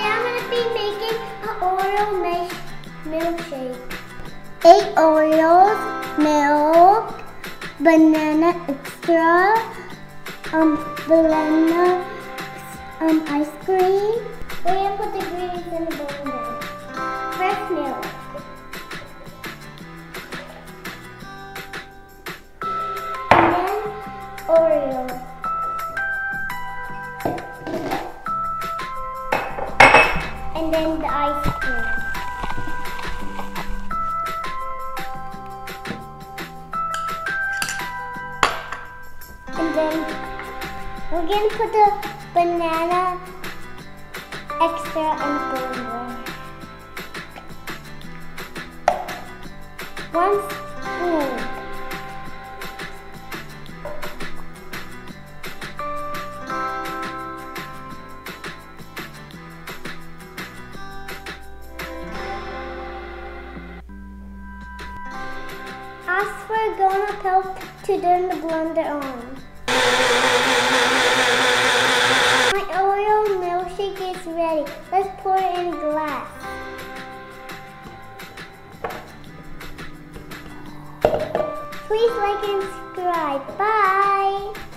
Today I'm going to be making an Oreo milkshake. Eight Oreos, milk, banana extra, um, banana, um, ice cream. We're going to put the ingredients in the blender. First milk. And then Oreo. And then the ice cream. And then we're gonna put the banana extra in the blender. One spoon. Ask for a grown-up help to turn the blender on. My Oreo milkshake is ready. Let's pour it in glass. Please like and subscribe. Bye.